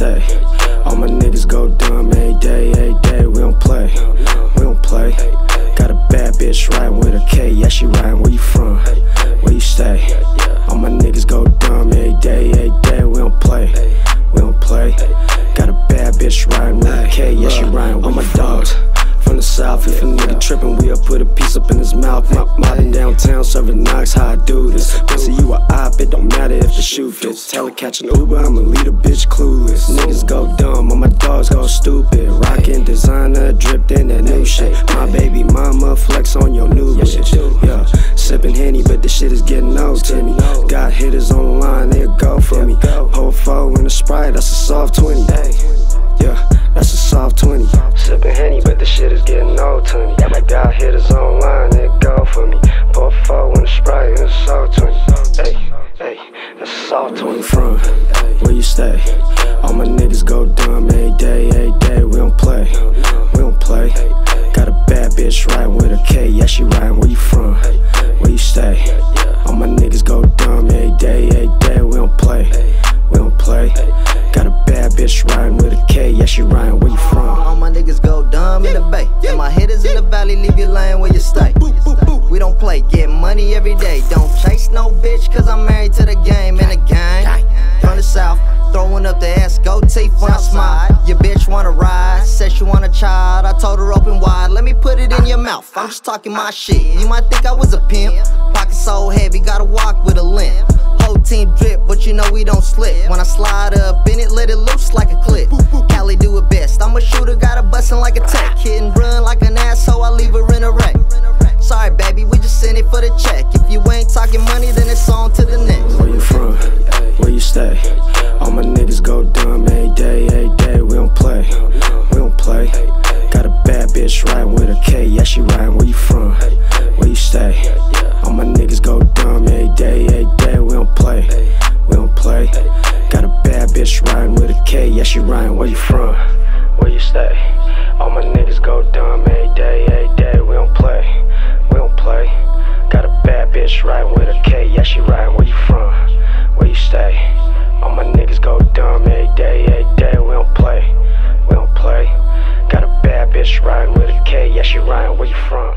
stay? All my niggas go dumb every day, every day. We don't play, we don't play. Got a bad bitch riding with a K, yeah she riding. Where you from? Where you stay? All my niggas go dumb every day, every day. We don't play, we don't play. Got a bad bitch riding with a K, yeah she riding. With my dogs from the south. If a nigga trippin', we'll put a piece up in his mouth. Mobbing downtown, serving knocks, how I do this. Pussy, you a op, it don't matter if the shoe fits. Tell her catch an Uber, I'ma lead a bitch clueless. Niggas go dumb, all my dogs go stupid. Rockin' designer, dripped in that new shit. My baby mama flex on your new bitch. Yeah, sippin' Henny, but this shit is getting old to me. Got hitters on the line, they'll go for me. Whole four in a Sprite, that's a soft 20. Yeah, that's a soft 20. Sippin' Henny, but the shit is getting old to me. I got hitters online, they go for me. Pour four in the Sprite, and a soft 20. Hey, hey, that's a soft 20. Where you from? Where you stay? All my niggas go dumb every day, every day. We don't play, we don't play. Got a bad bitch riding with a K, yeah she riding. Where you from? Where you stay? All my niggas go dumb every day, every day. We don't play, we don't play. Got a bad bitch riding with a K, yeah she riding. Where you from? In valley leave you lying where you stay. We don't play, get money every day. Don't chase no bitch, cause I'm married to the game and the gang. From the south, throwing up the ass, go teeth when I smile. Your bitch wanna ride, said she want a child. I told her open wide, let me put it in your mouth. I'm just talking my shit. You might think I was a pimp. Pocket so heavy, gotta walk with a limp. Whole team drip, but you know we don't slip. When I slide up in it, let it loose like a Where? All my niggas go dumb every day, every day. We don't play, we don't play. Got a bad bitch riding with a K, yeah she riding. Where you from? Where you stay? All my niggas go dumb every day, every day. We don't play, we don't play. Got a bad bitch riding with a K, yeah she riding. Where you from? Where you stay? All my niggas go dumb every day, every day. We don't play, we don't play. Got a bad bitch riding with a K, yeah she riding. Where you from? Where you stay? All my niggas go dumb every day, every day. We don't play, we don't play. Got a bad bitch riding with a K, yeah she riding. Where you from?